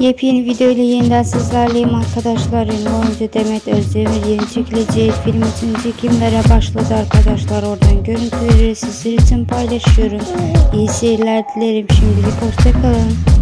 Yepyeni video ile yeniden sizlerleyim arkadaşlar. Oyuncu Demet Özdemir yeni çekileceği film için çekimlere başladı arkadaşlar. Oradan görüntüleri sizler için paylaşıyorum. İyi seyirler dilerim. Şimdilik hoşçakalın.